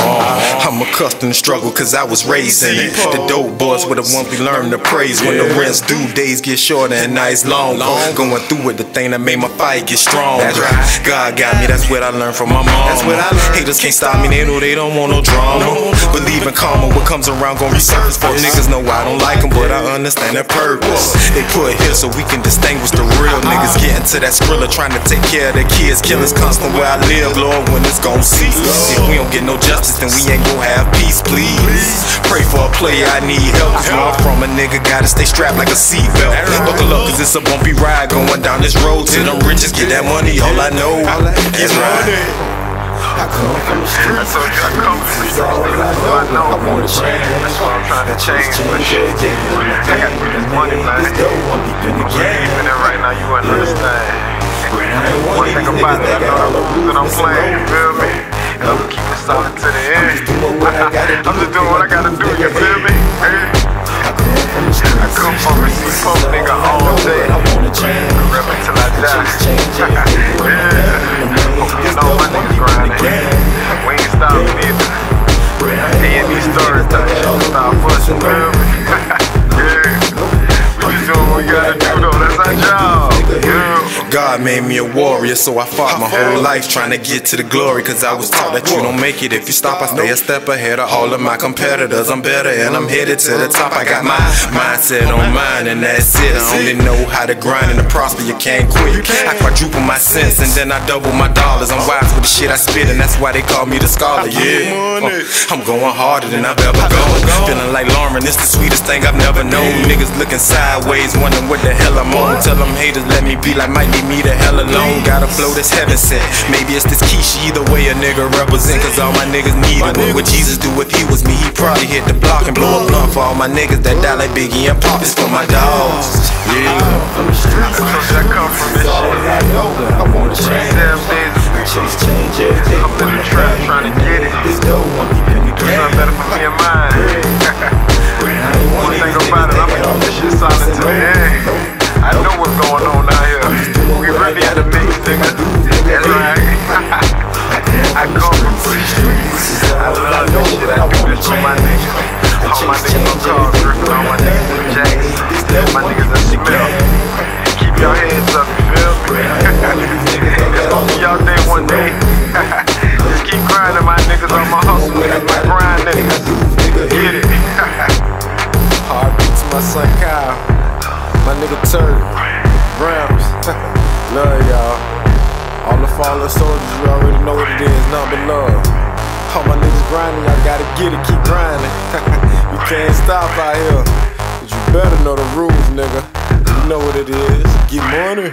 Oh. I'm accustomed to struggle cause I was raised in it. The dope boys were the ones we learned to praise. When the rents due, days get shorter and nights long. Going through it, the thing that made my fight get strong. God got me, that's what I learned from my mom. That's what I learned. Haters can't stop me, they know they don't want no drama. In karma, what comes around gon' resurface. For niggas know I don't like them, but I understand their purpose. They put here so we can distinguish the real niggas. Getting to that skrilla, trying to take care of their kids. Killers constant where I live, Lord, when it's gon' cease. If we don't get no justice, then we ain't gon' have peace, please. Pray for a player, I need help. Cause where I'm from, a nigga gotta stay strapped like a seatbelt. Buckle up, cause it's a bumpy ride going down this road. Till them riches get that money, all I know is right. I come from the streets. I come from the streets. All I know, I know. I wanna change. That's why I'm trying to change. But shit, I got this money, man. I'm deep in it right now. You understand? One thing about it, I know the rules that I'm playing. You feel me? Though. God made me a warrior, so I fought my whole life trying to get to the glory. Cause I was taught that you don't make it if you stop. I stay a step ahead of all of my competitors. I'm better and I'm headed to the top. I got my mindset on mine, and that's it. I only know how to grind and to prosper. You can't quit. I quadruple my cents and then I double my dollars. I'm wise with the shit I spit, and that's why they call me the scholar. Yeah, uh, I'm going harder than I've ever gone. Feeling like Lauryn, it's the sweetest thing I've never known. Niggas looking sideways, wondering what the hell I'm on. Tell them haters, let me be like Mike leave me the hell alone. Got a flow that's heaven sent. Maybe it's this quiche, either way a nigga represent. Cause all my niggas need it. What would Jesus do if he was me? He probably hit the block and blow a blunt for all my niggas that die like Biggie and Pop. It's for my dogs. Yeah. Cause I come from this shit. I wanna change. Damn days a week. Change, Really in the mix, nigga. That's right. I come from the streets. I love this shit. I do this for my niggas. All my niggas on cars, dripping. All my niggas in Jacks. My niggas in Smith. Keep your heads up, you feel me? it's gonna be y'all day one day. Just keep grinding, my niggas on my hustle. My grind, niggas. Get it. Heartbeats, my son Kyle. My nigga Turk. Rams. Love y'all. All the fallen soldiers, you already know what it is. But love. All my niggas grinding, y'all gotta get it, keep grinding. you can't stop out here. But you better know the rules, nigga. You know what it is. Get money.